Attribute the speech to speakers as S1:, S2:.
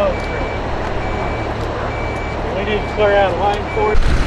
S1: boat. We need to clear out line 40.